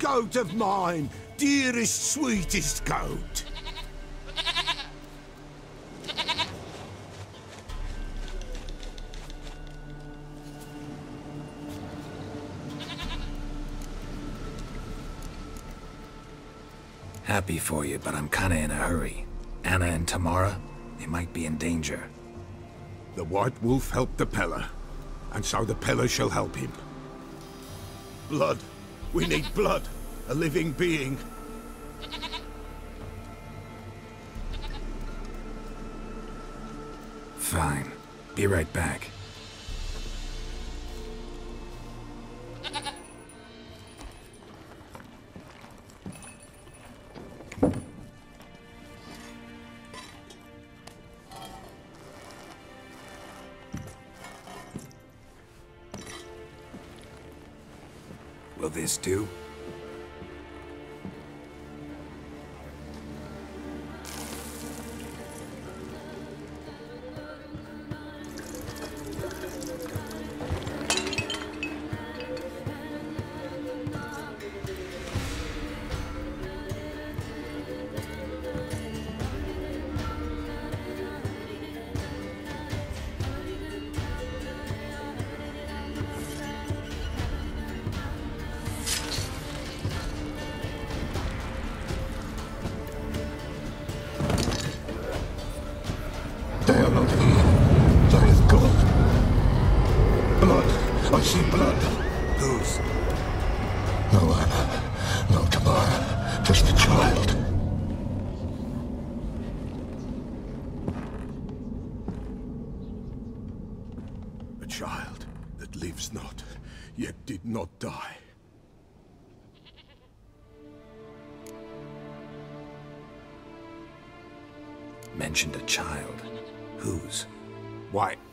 goat of mine, dearest, sweetest goat. Happy for you, but I'm kinda in a hurry. Anna and Tamara, they might be in danger. The White Wolf helped the Peller, and so the Peller shall help him. Blood. We need blood. A living being. Fine. Be right back. Do?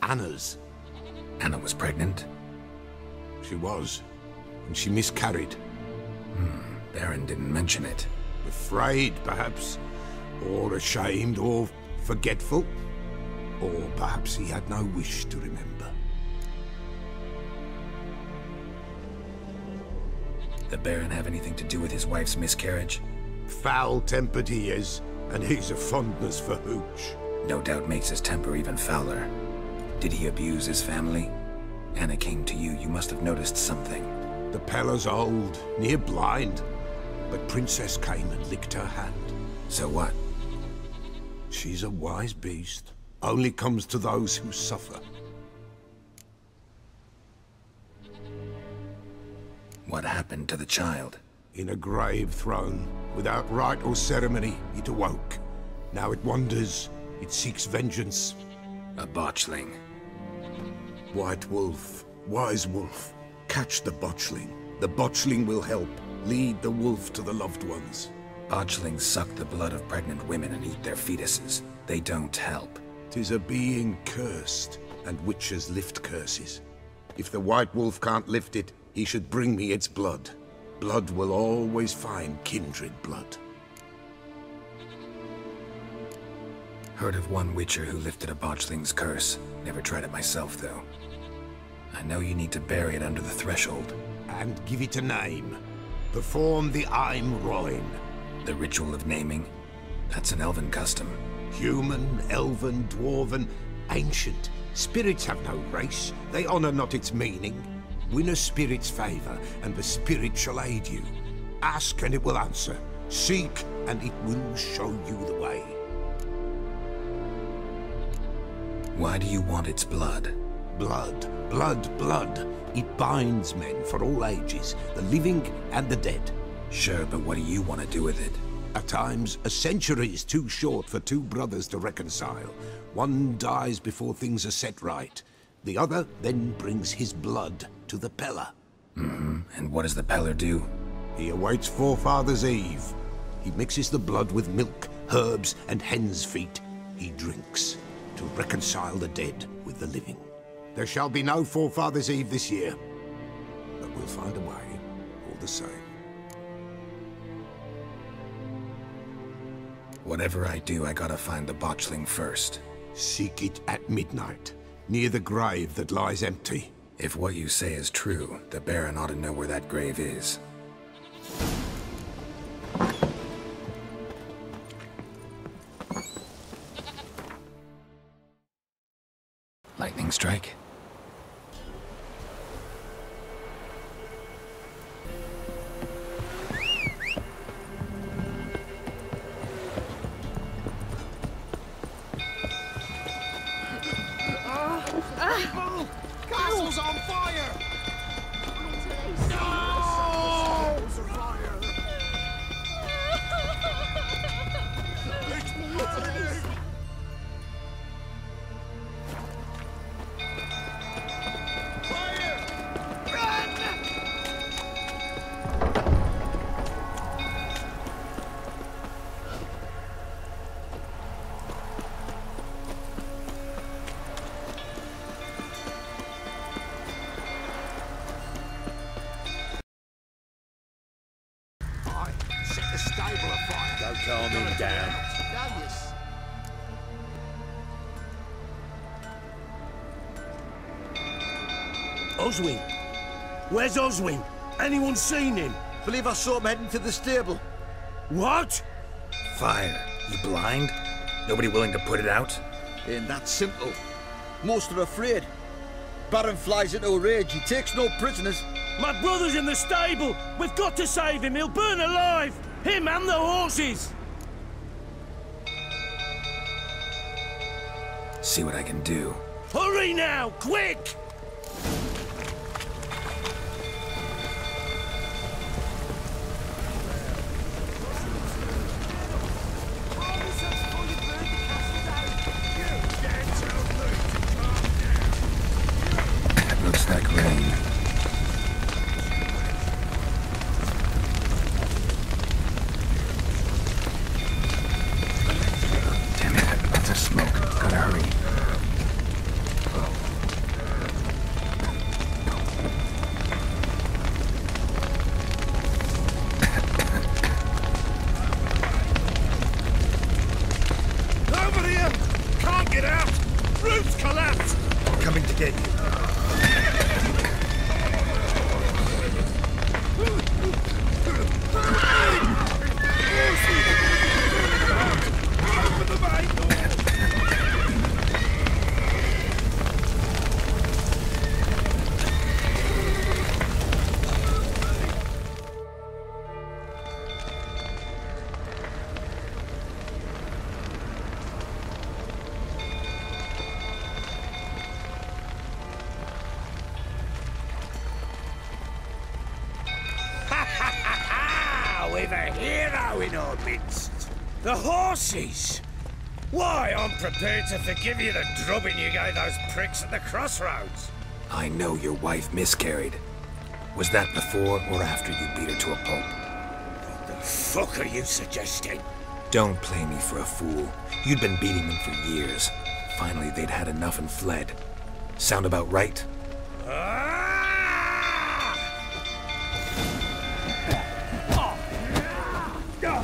Anna's. Anna was pregnant? She was. And she miscarried. Hmm, Baron didn't mention it. Afraid, perhaps. Or ashamed, or forgetful. Or perhaps he had no wish to remember. The Baron have anything to do with his wife's miscarriage? Foul-tempered he is, and he's a fondness for hooch. No doubt makes his temper even fouler. Did he abuse his family? Anna came to you, you must have noticed something. The Peller's old, near blind. But Princess came and licked her hand. So what? She's a wise beast. Only comes to those who suffer. What happened to the child? In a grave thrown, without rite or ceremony, it awoke. Now it wanders, it seeks vengeance. A botchling. White Wolf, Wise Wolf, catch the botchling. The botchling will help. Lead the wolf to the loved ones. Botchlings suck the blood of pregnant women and eat their fetuses. They don't help. Tis a being cursed, and witches lift curses. If the White Wolf can't lift it, he should bring me its blood. Blood will always find kindred blood. Heard of one witcher who lifted a botchling's curse. Never tried it myself, though. I know you need to bury it under the threshold. And give it a name. Perform the Aim Roin. The ritual of naming? That's an elven custom. Human, elven, dwarven, ancient. Spirits have no race. They honor not its meaning. Win a spirit's favor, and the spirit shall aid you. Ask, and it will answer. Seek, and it will show you the way. Why do you want its blood? Blood, blood, blood. It binds men for all ages, the living and the dead. Sure, but what do you want to do with it? At times, a century is too short for two brothers to reconcile. One dies before things are set right. The other then brings his blood to the Peller. Mm-hmm. And what does the Peller do? He awaits Forefather's Eve. He mixes the blood with milk, herbs, and hen's feet. He drinks to reconcile the dead with the living. There shall be no Forefather's Eve this year. But we'll find a way, all the same. Whatever I do, I gotta find the botchling first. Seek it at midnight, near the grave that lies empty. If what you say is true, the Baron ought to know where that grave is. Strike? Afire. Calm him down. Darius. Oswin. Where's Oswin? Anyone seen him? Believe I saw him heading to the stable. What? Fire. You blind? Nobody willing to put it out? Ain't that simple. Most are afraid. Baron flies into a rage. He takes no prisoners. My brother's in the stable. We've got to save him. He'll burn alive. Him and the horses. See what I can do. Hurry now, quick! Horses! Why, I'm prepared to forgive you the drubbing you gave those pricks at the crossroads. I know your wife miscarried. Was that before or after you beat her to a pulp? What the fuck are you suggesting? Don't play me for a fool. You'd been beating them for years. Finally, they'd had enough and fled. Sound about right? Ah!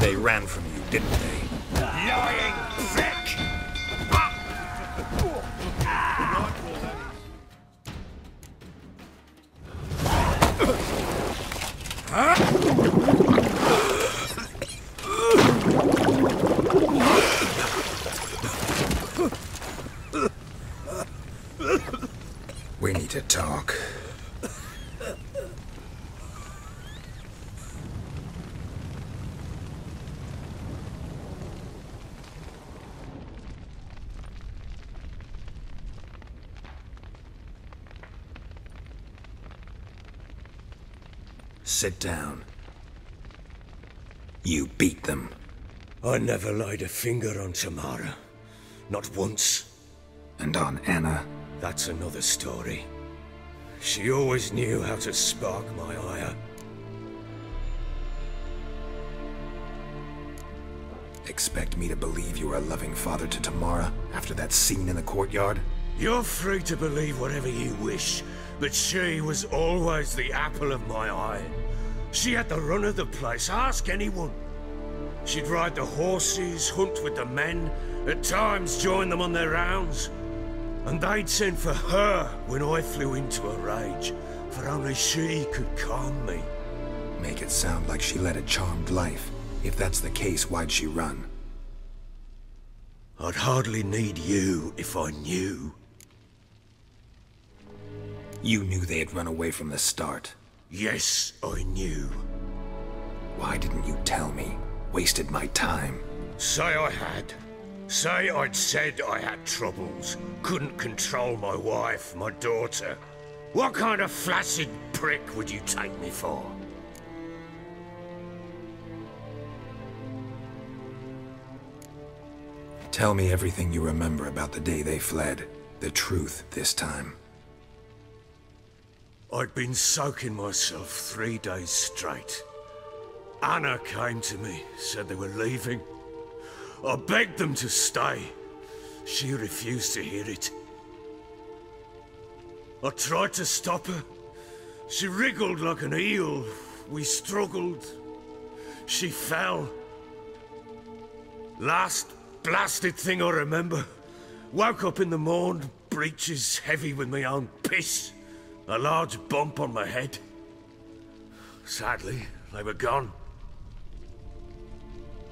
They ran from you, didn't they? Lying prick! We need to talk. Sit down. You beat them. I never laid a finger on Tamara. Not once. And on Anna. That's another story. She always knew how to spark my ire. Expect me to believe you are a loving father to Tamara after that scene in the courtyard? You're free to believe whatever you wish, but she was always the apple of my eye. She had the run of the place, ask anyone. She'd ride the horses, hunt with the men, at times join them on their rounds. And they'd send for her when I flew into a rage, for only she could calm me. Make it sound like she led a charmed life. If that's the case, why'd she run? I'd hardly need you if I knew. You knew they had run away from the start. Yes, I knew. Why didn't you tell me? Wasted my time. Say I had. Say I'd said I had troubles. Couldn't control my wife, my daughter. What kind of flaccid prick would you take me for? Tell me everything you remember about the day they fled. The truth this time. I'd been soaking myself three days straight. Anna came to me, said they were leaving. I begged them to stay. She refused to hear it. I tried to stop her. She wriggled like an eel. We struggled. She fell. Last blasted thing I remember. Woke up in the morn, breeches heavy with my own piss. A large bump on my head. Sadly, they were gone.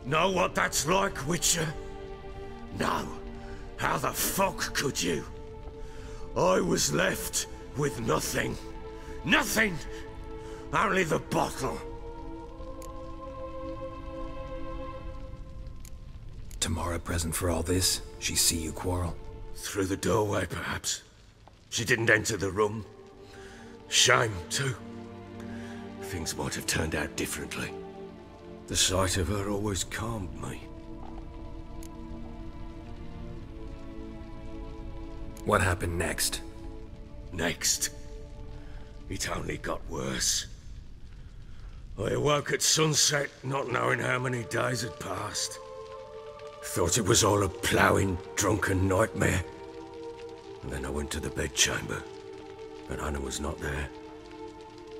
Know what that's like, Witcher? No. How the fuck could you? I was left with nothing. Nothing! Only the bottle. Tamara present for all this? She see you quarrel? Through the doorway, perhaps. She didn't enter the room. Shame, too. Things might have turned out differently. The sight of her always calmed me. What happened next? Next, it only got worse. I awoke at sunset, not knowing how many days had passed. Thought it was all a ploughing, drunken nightmare. And then I went to the bedchamber, but Anna was not there.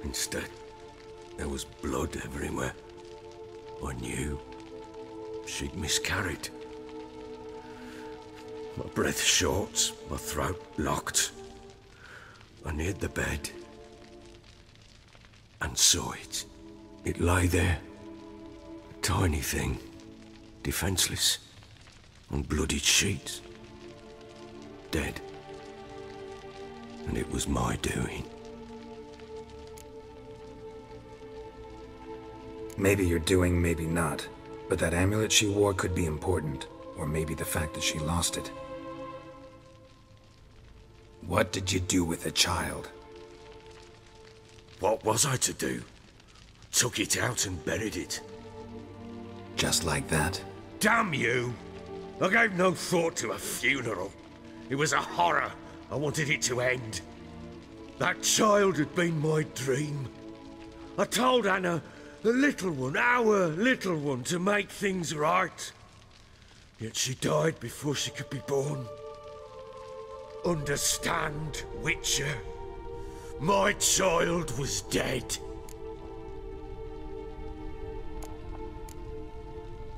Instead, there was blood everywhere. I knew she'd miscarried. My breath short, my throat locked. I neared the bed and saw it. It lay there, a tiny thing, defenseless, on bloodied sheets, dead. And it was my doing. Maybe you're doing, maybe not. But that amulet she wore could be important. Or maybe the fact that she lost it. What did you do with the child? What was I to do? Took it out and buried it. Just like that? Damn you! I gave no thought to a funeral. It was a horror. I wanted it to end. That child had been my dream. I told Anna, the little one, our little one, to make things right. Yet she died before she could be born. Understand, Witcher? My child was dead.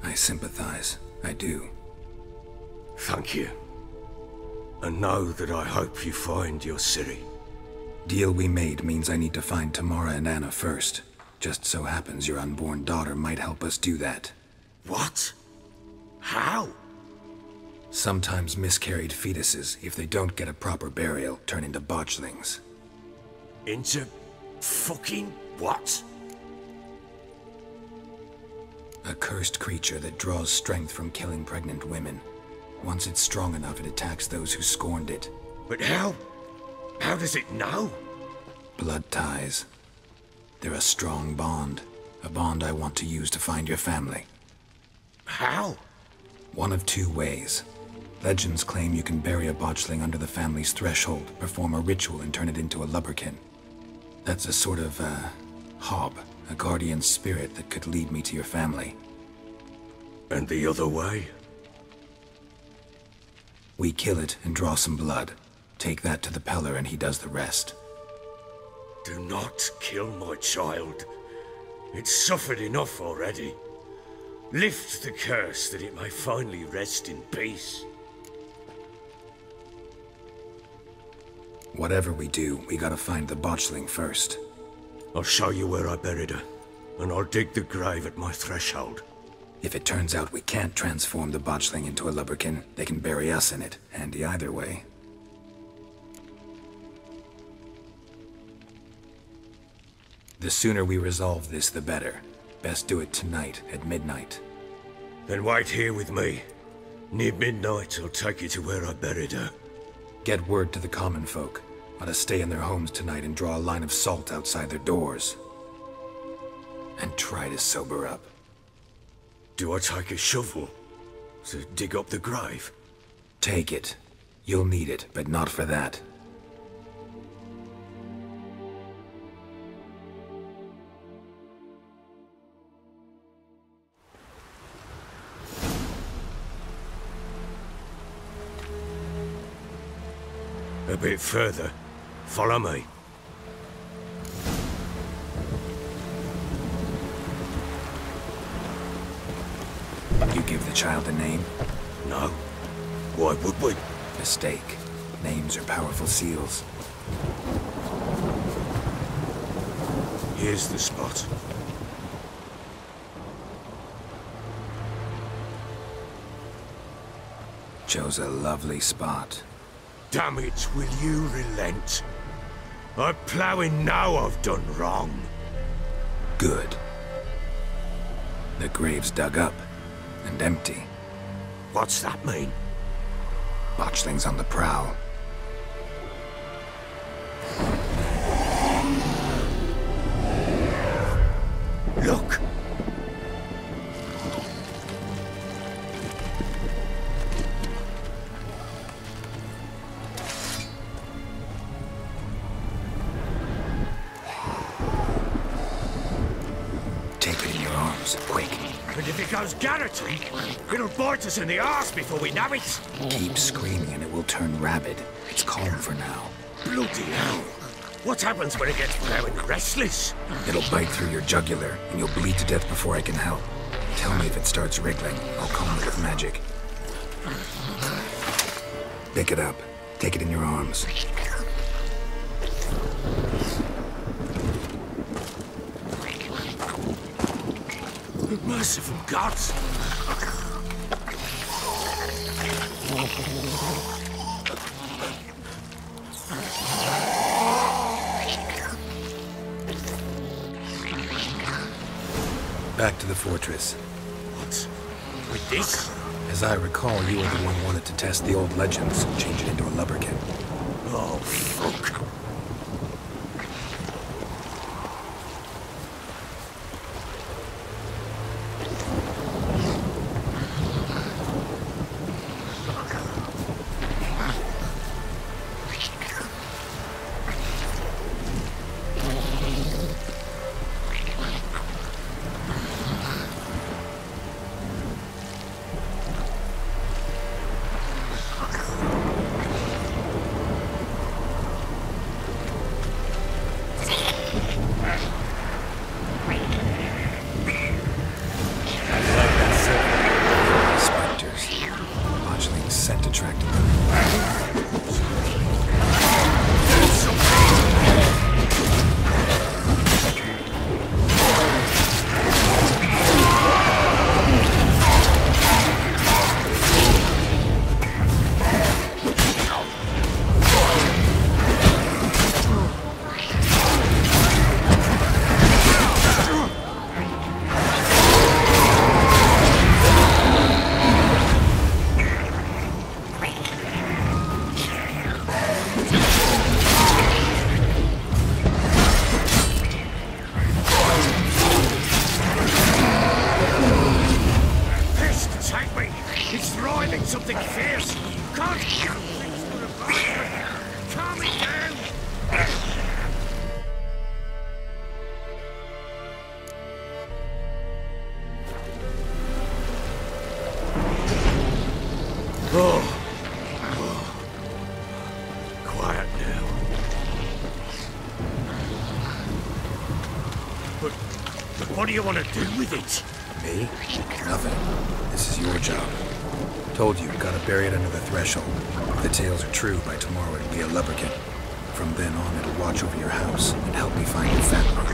I sympathize. I do. Thank you. And know that I hope you find your Ciri. Deal we made means I need to find Tamara and Anna first. Just so happens your unborn daughter might help us do that. What? How? Sometimes miscarried fetuses, if they don't get a proper burial, turn into botchlings. Into fucking what? A cursed creature that draws strength from killing pregnant women. Once it's strong enough, it attacks those who scorned it. But how? How does it know? Blood ties. They're a strong bond. A bond I want to use to find your family. How? One of two ways. Legends claim you can bury a botchling under the family's threshold, perform a ritual, and turn it into a lubberkin. That's a sort of, uh, hob, a guardian spirit that could lead me to your family. And the other way? We kill it and draw some blood. Take that to the Peller and he does the rest. Do not kill my child. It's suffered enough already. Lift the curse that it may finally rest in peace. Whatever we do, we gotta find the botchling first. I'll show you where I buried her, and I'll dig the grave at my threshold. If it turns out we can't transform the botchling into a lubberkin, they can bury us in it. Handy either way. The sooner we resolve this, the better. Best do it tonight at midnight. Then wait here with me. Near midnight, I'll take you to where I buried her. Get word to the common folk. Let us stay in their homes tonight and draw a line of salt outside their doors. And try to sober up. Do I take a shovel to dig up the grave? Take it. You'll need it, but not for that. A bit further. Follow me. Child a name? No. Why would we? Mistake. Names are powerful seals. Here's the spot. Chose a lovely spot. Damn it, will you relent? I'm ploughing now I've done wrong. Good. The grave's dug up and empty. What's that mean? Botchling's on the prowl. And goes garroting, it'll bite us in the arse before we know it. Keep screaming and it will turn rabid. It's calm for now. Bloody hell. What happens when it gets plowing restless? It'll bite through your jugular, and you'll bleed to death before I can help. Tell me if it starts wriggling. I'll calm it with magic. Pick it up. Take it in your arms. Merciful gods! Back to the fortress. What? With this? As I recall, you were the one who wanted to test the old legends, change it into a lubberkin. Do you want to do with it? Me? Nothing. This is your job. Told you, gotta bury it under the threshold. If the tales are true, by tomorrow it'll be a lubberkin. From then on, it'll watch over your house and help me find your family.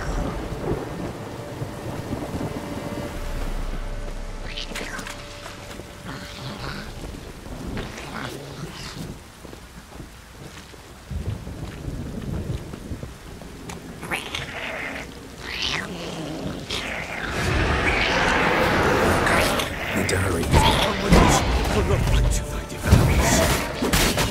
Corrupt to thy devours.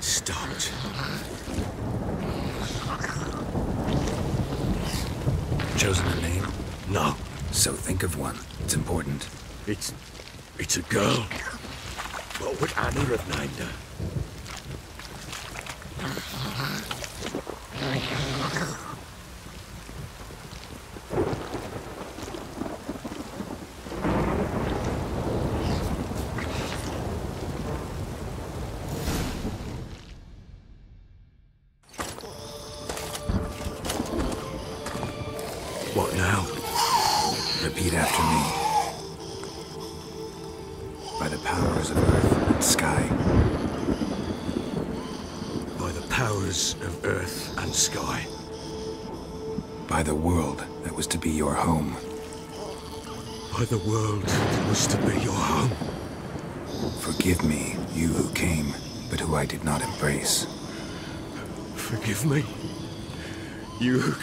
Stopped. Chosen a name? No, So think of one. It's important. it's... it's a girl. What would Anna have named her?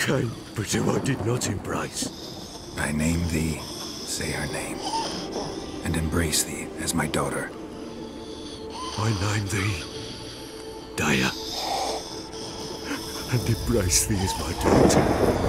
Came, but who I did not embrace. I name thee, say her name, and embrace thee as my daughter. I name thee Daya. And embrace thee as my daughter.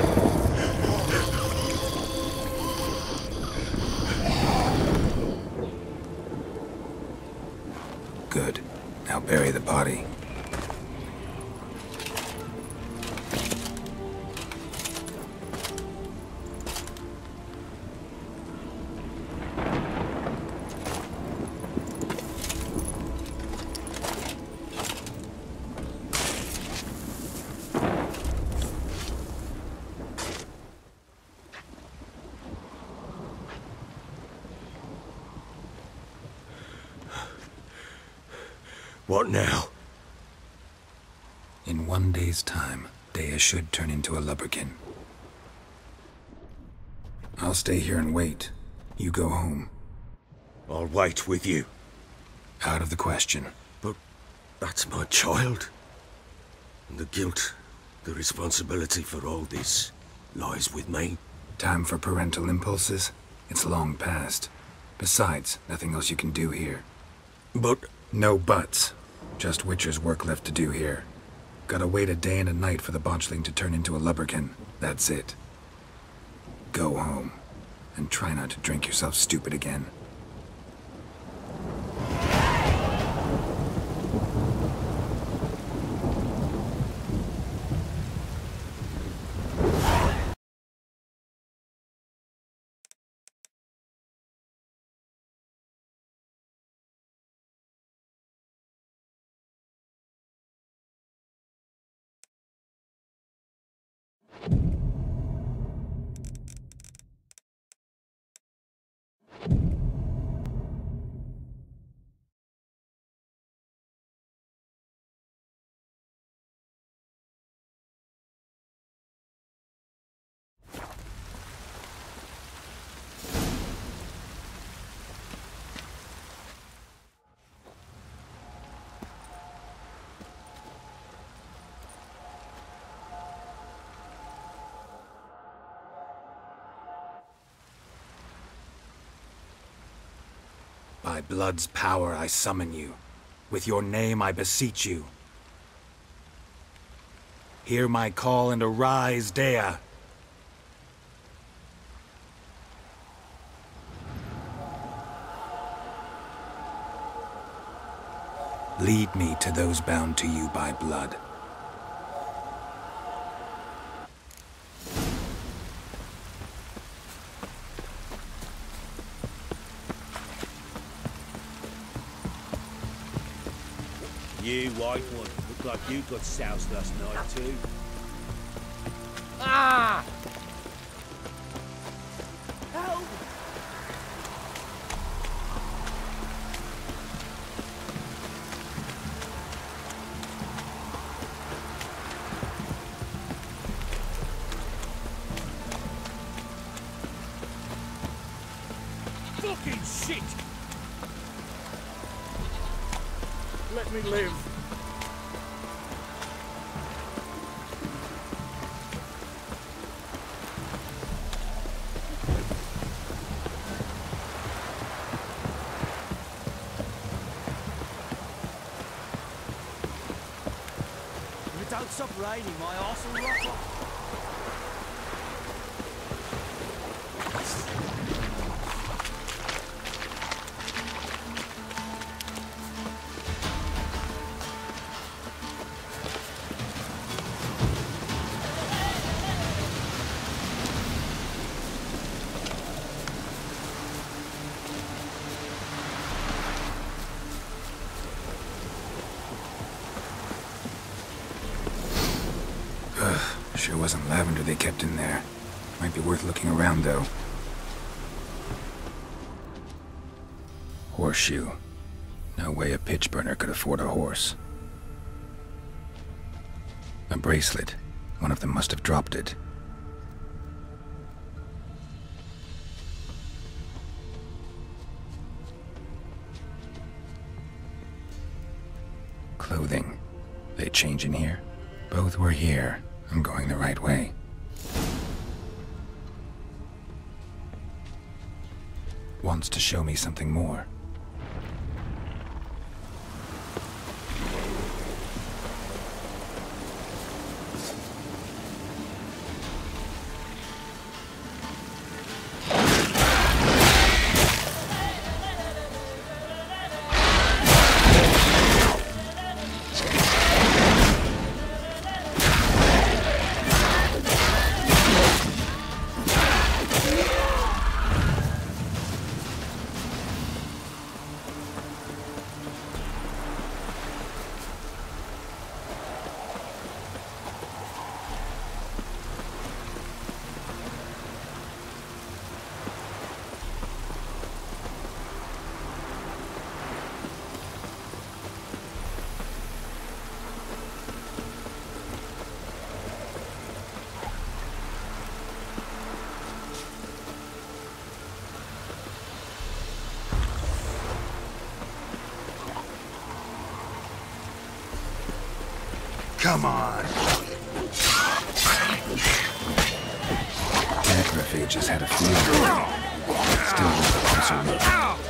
And wait. You go home. I'll wait with you. Out of the question. But that's my child. And the guilt, the responsibility for all this lies with me. Time for parental impulses? It's long past. Besides, nothing else you can do here. But No buts. Just Witcher's work left to do here. Gotta wait a day and a night for the botchling to turn into a lubberkin. That's it. Go home. And try not to drink yourself stupid again. By blood's power I summon you. With your name I beseech you. Hear my call and arise, Dea. Lead me to those bound to you by blood. You white one, look like you got soused last night too. Ah! Stop raining, my arse will Horseshoe. No way a pitch burner could afford a horse. A bracelet. One of them must have dropped it. Clothing. They change in here? Both were here. I'm going the right way. Wants to show me something more. Come on. Necrophages had a day. Still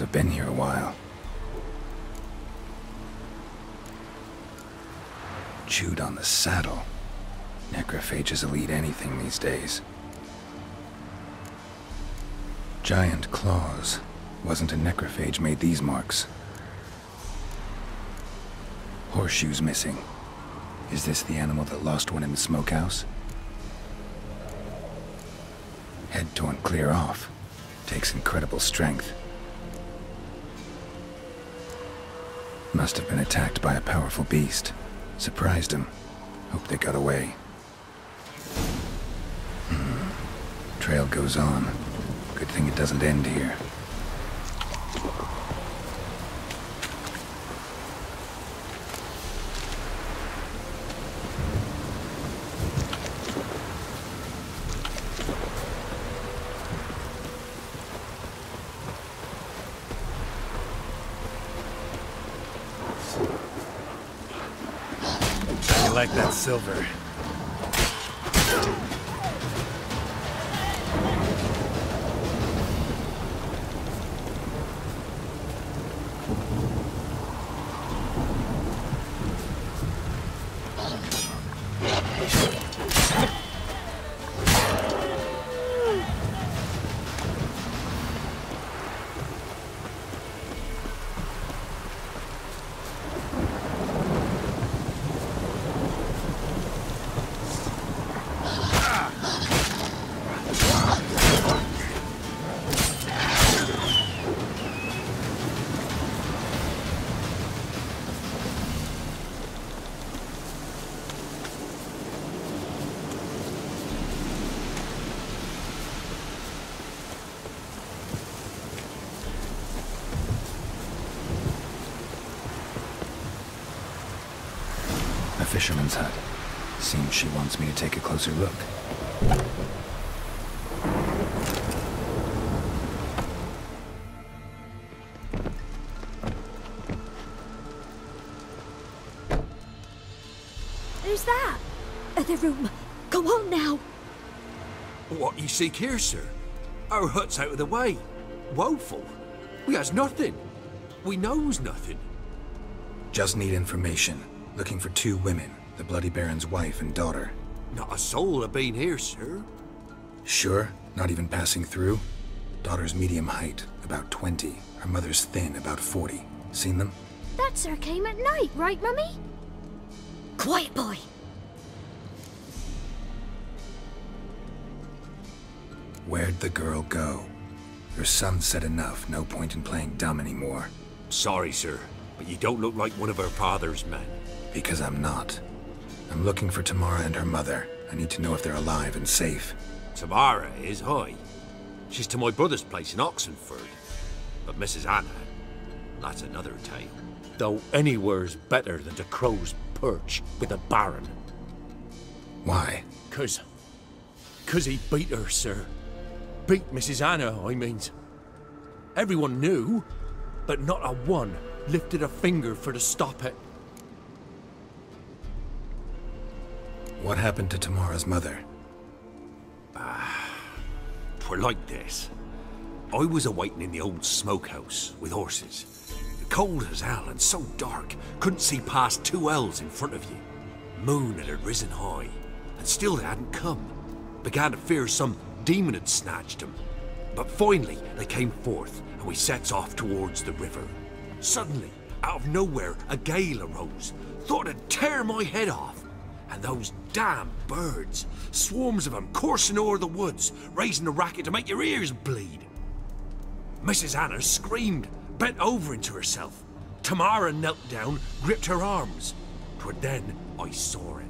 Have been here a while. Chewed on the saddle. Necrophages will eat anything these days. Giant claws. Wasn't a necrophage made these marks. Horseshoes missing. Is this the animal that lost one in the smokehouse? Head torn clear off. Takes incredible strength. Must have been attacked by a powerful beast. Surprised him. Hope they got away. Hmm. Trail goes on. Good thing it doesn't end here. Silver? Fisherman's hut. Seems she wants me to take a closer look. Who's that? Other room. Go on now. What you seek here, sir? Our hut's out of the way. Woeful. We has nothing. We knows nothing. Just need information. Looking for two women, the Bloody Baron's wife and daughter. Not a soul have been here, sir. Sure? Not even passing through? Daughter's medium height, about 20. Her mother's thin, about 40. Seen them? That sir came at night, right, Mummy? Quiet, boy. Where'd the girl go? Your son said enough, no point in playing dumb anymore. Sorry, sir, but you don't look like one of her father's men. Because I'm not. I'm looking for Tamara and her mother. I need to know if they're alive and safe. Tamara is high. She's to my brother's place in Oxenford. But Mrs. Anna, that's another tale. Though anywhere's better than the Crow's Perch with a Baron. Why? Cause... Cause he beat her, sir. Beat Mrs. Anna, I means. Everyone knew, but not a one lifted a finger for to stop it. What happened to Tamara's mother? Ah, twere like this. I was awaiting in the old smokehouse with horses. Cold as hell and so dark, couldn't see past two ells in front of you. Moon had risen high, and still they hadn't come. Began to fear some demon had snatched them. But finally, they came forth, and we sets off towards the river. Suddenly, out of nowhere, a gale arose. Thought it'd tear my head off. And those damn birds, swarms of them coursing o'er the woods, raising a racket to make your ears bleed. Mrs. Anna screamed, bent over into herself. Tamara knelt down, gripped her arms. Then I saw it.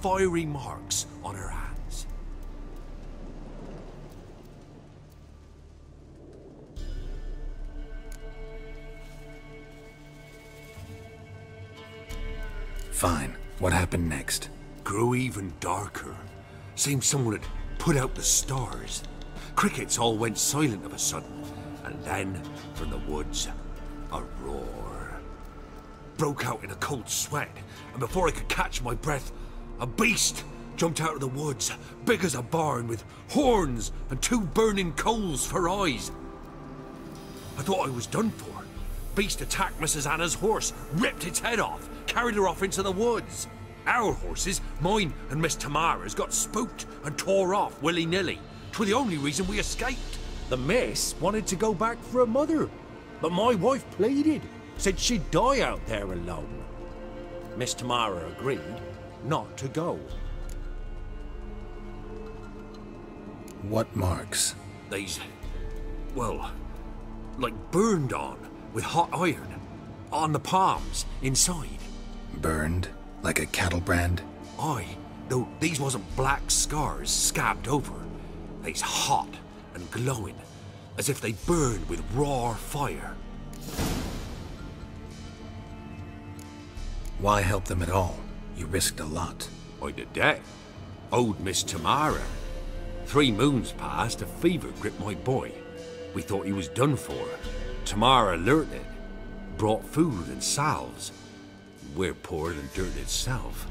Fiery marks on her hands. Fine. What happened next? Grew even darker. Seemed someone had put out the stars. Crickets all went silent of a sudden. And then, from the woods, a roar. Broke out in a cold sweat, and before I could catch my breath, a beast jumped out of the woods, big as a barn, with horns and two burning coals for eyes. I thought I was done for. Beast attacked Mrs. Anna's horse, ripped its head off, carried her off into the woods. Our horses, mine and Miss Tamara's, got spooked and tore off willy-nilly. Twere the only reason we escaped. The miss wanted to go back for her mother, but my wife pleaded, said she'd die out there alone. Miss Tamara agreed not to go. What marks? These, well, like burned on with hot iron. On the palms, inside. Burned? Like a cattle brand? Aye, though these wasn't black scars scabbed over. They's hot and glowing, as if they burned with raw fire. Why help them at all? You risked a lot. I did that. Old Miss Tamara. Three moons passed, a fever gripped my boy. We thought he was done for. Tamara alerted, brought food and salves. We're poorer than dirt itself.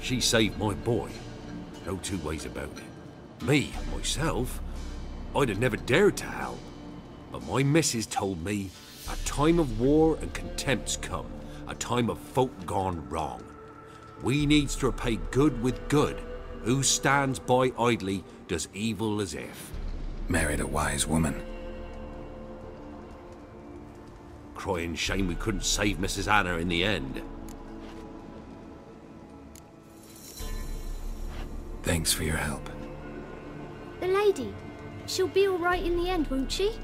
She saved my boy. No two ways about it. Me, myself, I'd have never dared to help. But my missus told me a time of war and contempt's come, a time of folk gone wrong. We needs to repay good with good. Who stands by idly does evil as if. Married a wise woman. Crying shame we couldn't save Mrs. Anna in the end. Thanks for your help. The lady. She'll be all right in the end, won't she?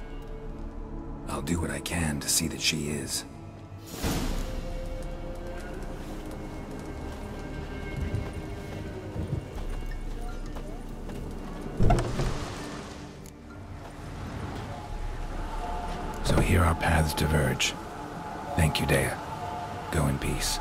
I'll do what I can to see that she is. Diverge. Thank you, Dea. Go in peace.